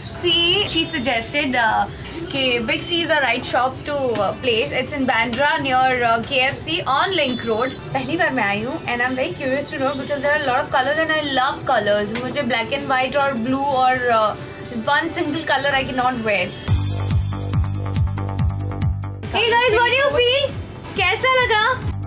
C she suggested कि Big C is a right shop to place it's in Bandra near K F C on link road पहली बार मैं आई हूँ and I am very curious to know because there are lot of colours and I love colours मुझे black and white और blue और one single colour I can not wear Hey guys, what do you feel? कैसा लगा?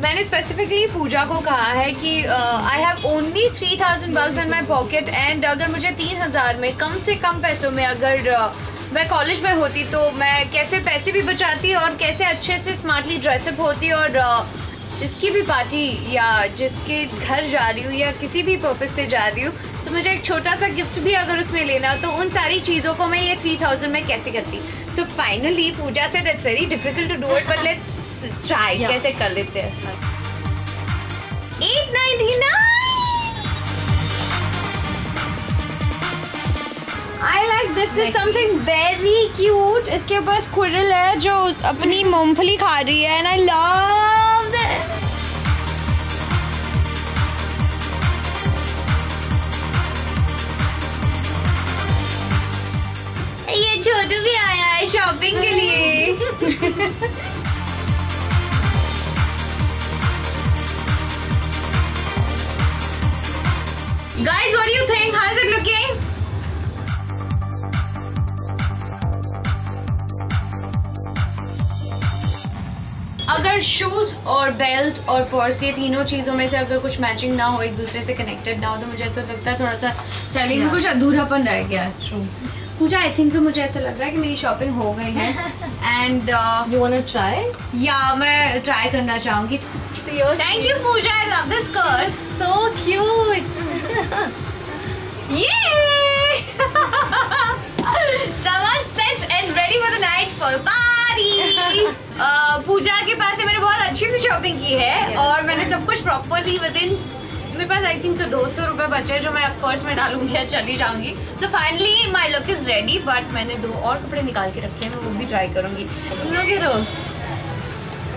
मैंने specifically पूजा को कहा है कि I have only three thousand bucks in my pocket and अगर मुझे तीन हज़ार में कम से कम पैसों में अगर uh, मैं कॉलेज में होती तो मैं कैसे पैसे भी बचाती और कैसे अच्छे से स्मार्टली ड्रेसअप होती और uh, जिसकी भी पार्टी या जिसके घर जा रही हूँ या किसी भी पर्पज से जा रही हूँ तो मुझे एक छोटा सा गिफ्ट भी अगर उसमें लेना हो तो उन सारी चीज़ों को मैं ये थ्री थाउज़ेंड में कैसे करती? सो फाइनली पूजा से that's very difficult to do it but let's try कैसे कर लेते हैं? At ninety I like this is something very cute इसके ऊपर स्क्विरल है जो अपनी मूंगफली खा रही है एंड आई लव दिस ये छोटू भी आया है शॉपिंग के लिए। Guys, what do you think? How is it looking? अगर शूज़ और बेल्ट और पर्स ये तीनों चीज़ों में से अगर कुछ मैचिंग ना हो एक दूसरे से कनेक्टेड ना हो तो मुझे तो लगता है थोड़ा सा सेलिंग में कुछ अधूरापन रह गया। है पूजा आई थिंक सो मुझे ऐसा लग रहा है कि मेरी शॉपिंग हो गई है। And you want to try या मैं ट्राई करना चाहूँगी। Thank you Pooja. I love this skirt so cute Yay! Someone set and ready for the night for party. uh, Pooja के पास से मैंने बहुत अच्छी सी शॉपिंग की है yes. और मैंने सब कुछ प्रॉपरली विद इन मेरे पास आई थिंक तो दो सौ रुपए बचे जो मैं पर्स में डालूँगी या चली जाऊँगी तो finally my look is ready but मैंने दो और कपड़े निकाल के रखे हैं मैं वो भी ट्राई करूँगी लोगे रो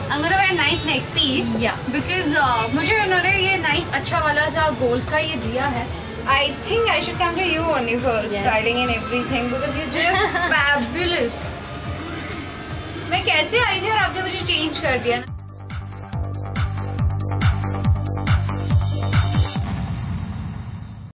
I'm gonna wear nice neck piece. Yeah. Because uh, मुझे उन्होंने ये nice अच्छा वाला सा गोल्ड का ये दिया है I think I should come to you only for yes. styling and everything because you're just fabulous. मैं कैसे आई थी और आपने मुझे चेंज कर दिया ना